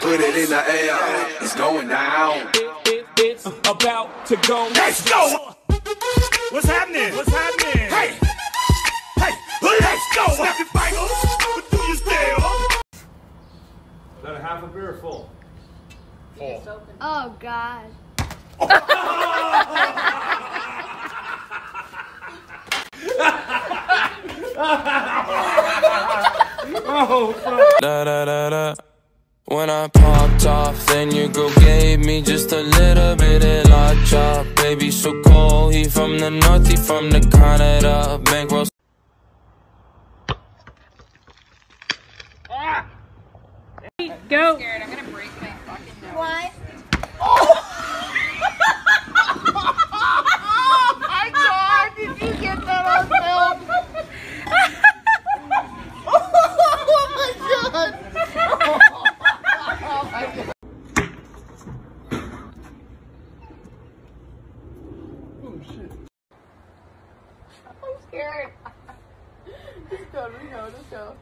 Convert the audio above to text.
Put it in the air. It's going down. It, it's about to go. Let's go. What's happening? What's happening? Hey, hey, let's go. Snap your fingers, but do you still? Is that a half a beer or full? Oh God. Oh. Da da da da. When I popped off, then your girl gave me just a little bit of la chop. Baby, so cold, he from the north, he from the Canada. Bankroll Go. Scared. I'm gonna break my fucking nose. What? oh my God! Did you get that on film? oh my God! I'm scared. Let's go, let's go, let's go.